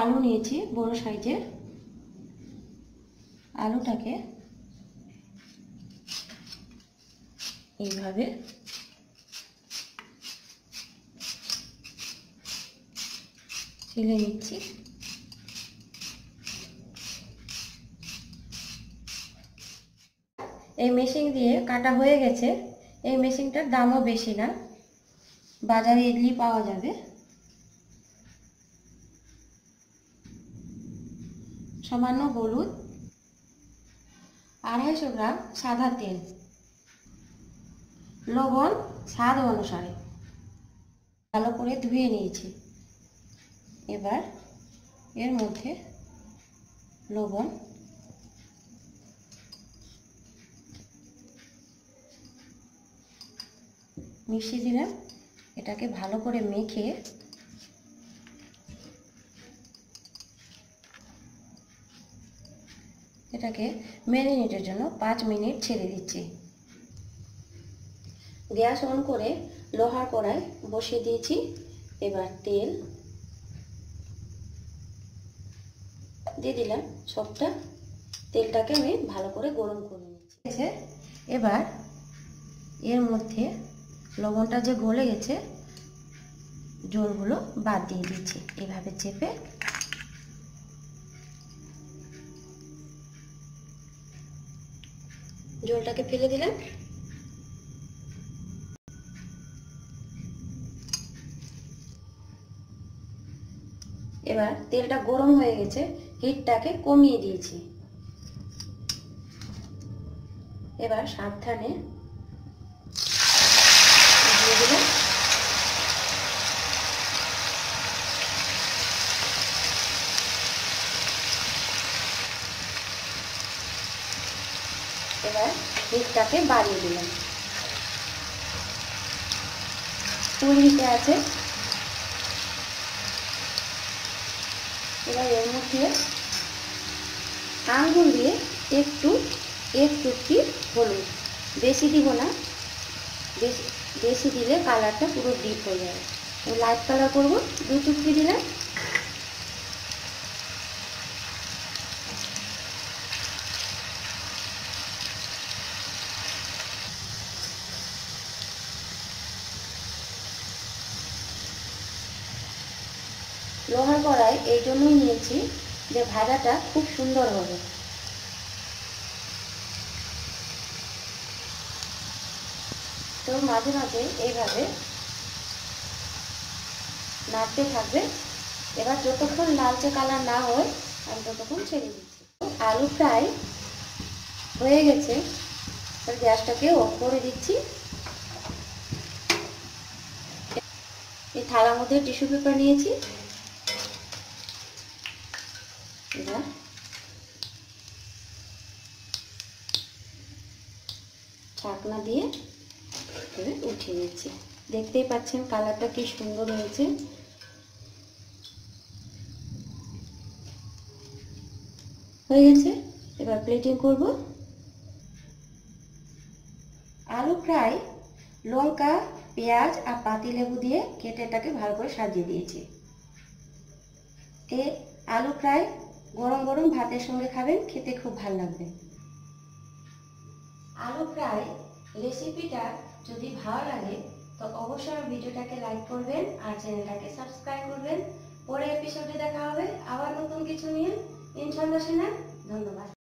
আলু নিয়েছি, বড় সাইজের। আলুটাকে এইভাবে ছিলে নিচ্ছি। এই মেশিন দিয়ে কাটা হয়ে গেছে। এই মেশিনটার দামও বেশি না। বাজারে ইডলি পাওয়া যাবে। সামান্য হলুদ। আড়াইশো গ্রাম সাদা তেল। লবণ স্বাদ অনুসারে। ভালো করে ধুয়ে নিয়েছি। এবার এর মধ্যে লবণ। মিশিয়ে দিলাম। এটাকে ভালো করে মেখে এটাকে ম্যারিনেটের জন্য পাঁচ মিনিট ছেড়ে দিচ্ছি। গ্যাস অন করে লোহার কড়াই বসিয়ে দিয়েছি। এবার তেল দিয়ে দিলাম সবটা। তেলটাকে আমি ভালো করে গরম করে নিচ্ছি। এবার এর মধ্যে লবণটা যে গলে গেছে, জলগুলো বাদ দিয়ে দিচ্ছি। এভাবে চেপে জলটাকে ফেলে দিলাম। এবার তেলটা গরম হয়ে গেছে হিটটাকে কমিয়ে দিয়েছি। এবার সাবধানে দিয়ে দিলাম এবার হিটটাকে বাড়িয়ে দিলাম। ফুল আছে। এবার এর মধ্যে আঙ্গুল দিয়ে একটু এক চুটকি হলুদ। বেশি দিব না। বেশি দিলে কালারটা পুরো ডিপ হয়ে যাবে। লাইট কালার করব। দু চুটকি দিলাম। লোহার কড়াই এই জন্যই নিয়েছি যে ভাজাটা খুব সুন্দর হবে। তো মাঝে মাঝে এইভাবে নাড়তে থাকবে। এবার যতক্ষণ লালচে কালার না হয়, আমি ততক্ষণ ছেড়ে দিচ্ছি। আলু ফ্রাই হয়ে গেছে। গ্যাসটাকে অফ করে দিচ্ছি। এই থালার মধ্যে টিস্যু পেপার নিয়েছি। এবার ঢাকনা দিয়ে উঠিয়ে দিচ্ছি দেখতেই পাচ্ছেন কালারটা কি সুন্দর হয়েছে। হয়ে গেছে? এবার প্লেটিং করব। আলু ফ্রাই, লঙ্কা, পেঁয়াজ আর পাতি লেবু দিয়ে কেটে এটাকে ভালো করে সাজিয়ে দিয়েছি। এ আলু ফ্রাই গরম গরম ভাতের সঙ্গে খাবেন, খেতে খুব ভালো লাগবে। আলু ফ্রাই রেসিপিটা যদি ভালো লাগে, তো অবশ্যই ভিডিওটাকে লাইক করবেন আর চ্যানেলটাকে সাবস্ক্রাইব করবেন। পরে এপিসোডে দেখা হবে আবার নতুন কিছু নিয়ে। ইনশাল্লাহ ধন্যবাদ।